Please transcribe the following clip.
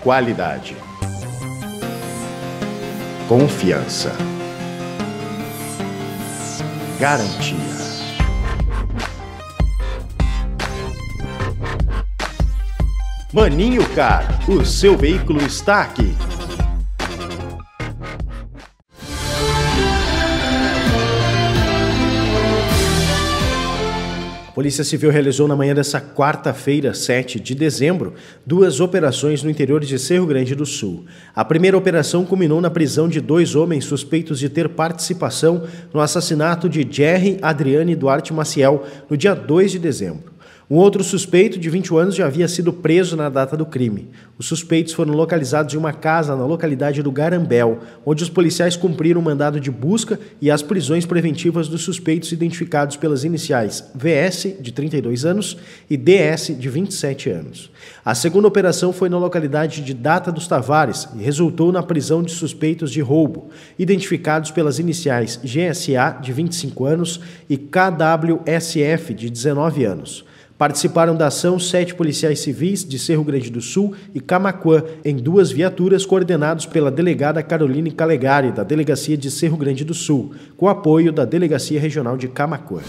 Qualidade. Confiança. Garantia. Maninho Car, o seu veículo está aqui. Polícia Civil realizou na manhã dessa quarta-feira, 7 de dezembro, duas operações no interior de Cerro Grande do Sul. A primeira operação culminou na prisão de dois homens suspeitos de ter participação no assassinato de Jerry Adriane Duarte Maciel no dia 2 de dezembro. Um outro suspeito, de 21 anos, já havia sido preso na data do crime. Os suspeitos foram localizados em uma casa na localidade do Garambel, onde os policiais cumpriram o mandado de busca e as prisões preventivas dos suspeitos identificados pelas iniciais VS, de 32 anos, e DS, de 27 anos. A segunda operação foi na localidade de Data dos Tavares e resultou na prisão de suspeitos de roubo, identificados pelas iniciais GSA, de 25 anos, e KWSF, de 19 anos. Participaram da ação sete policiais civis de Cerro Grande do Sul e Camacuã, em duas viaturas coordenados pela delegada Caroline Calegari, da Delegacia de Cerro Grande do Sul, com apoio da Delegacia Regional de Camacuã.